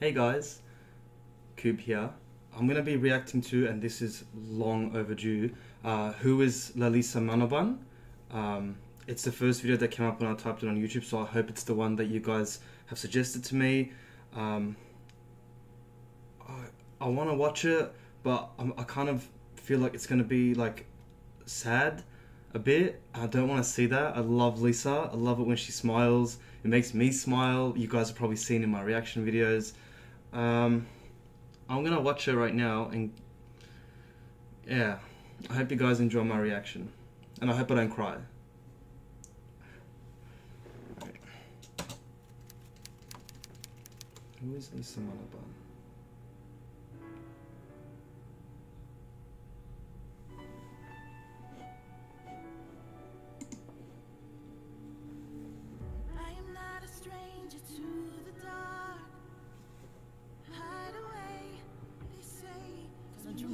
Hey guys, Kube here. I'm gonna be reacting to, and this is long overdue. Uh, who is Lalisa Manoban? Um, it's the first video that came up when I typed it on YouTube, so I hope it's the one that you guys have suggested to me. Um, I, I want to watch it, but I'm, I kind of feel like it's gonna be like sad a bit. I don't want to see that. I love Lisa. I love it when she smiles. It makes me smile. You guys have probably seen in my reaction videos. Um, I'm gonna watch her right now, and yeah, I hope you guys enjoy my reaction, and I hope I don't cry. Who is Lisa Manoban?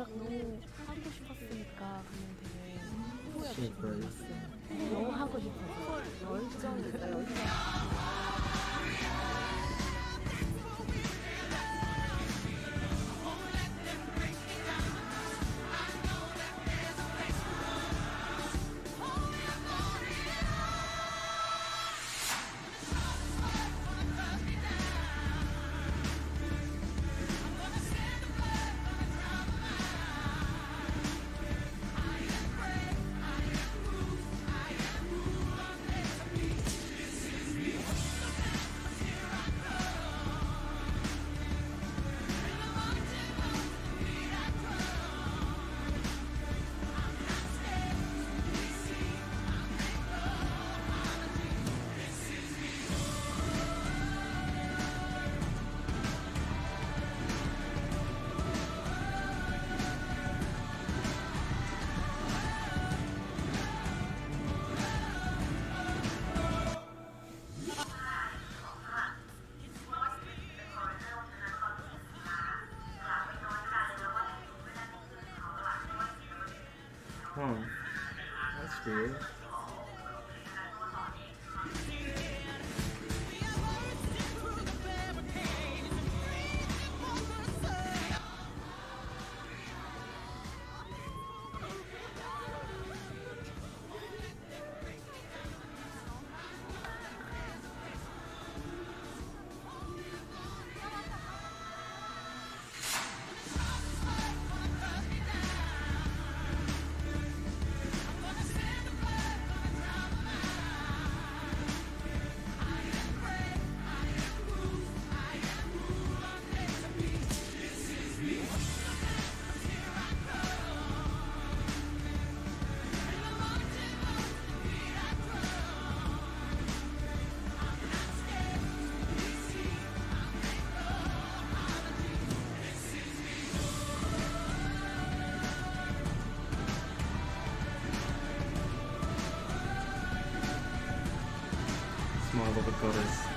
음악 너무 하고 싶었으니까 그냥 되게 후회 없이 So brave. 봤어요. 너무 하고 싶어서 열정이다 열정. Smile of a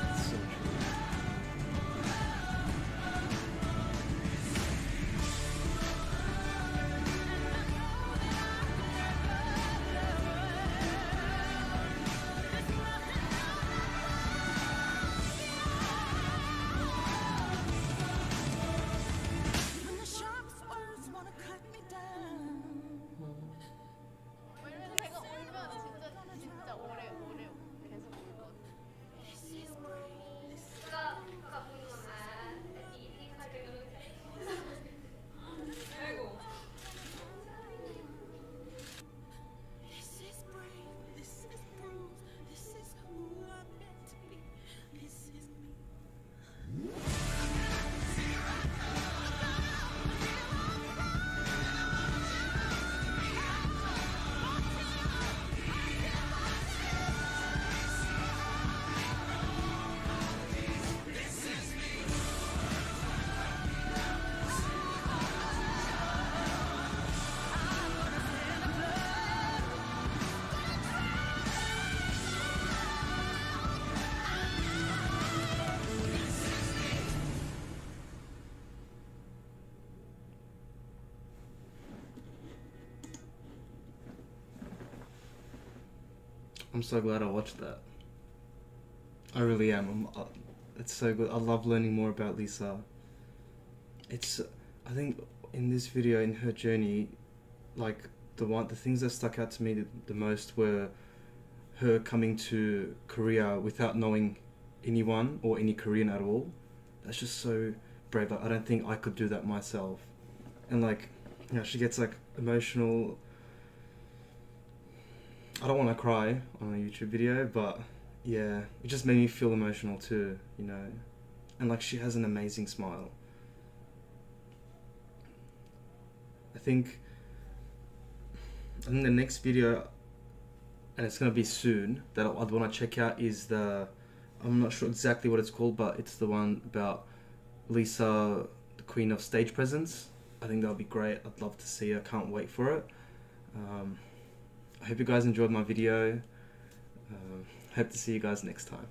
I'm so glad I watched that. I really am. I'm, uh, it's so good. I love learning more about Lisa. It's, I think, in this video, in her journey, like the one, the things that stuck out to me the, the most were her coming to Korea without knowing anyone or any Korean at all. That's just so brave. I don't think I could do that myself. And like, you know, she gets like emotional. I don't want to cry on a YouTube video, but yeah, it just made me feel emotional too, you know. And like, she has an amazing smile. I think. I think the next video, and it's gonna be soon, that I'd want to check out is the. I'm not sure exactly what it's called, but it's the one about Lisa, the Queen of Stage Presence. I think that'll be great. I'd love to see her. I can't wait for it. Um, I hope you guys enjoyed my video. Um, hope to see you guys next time.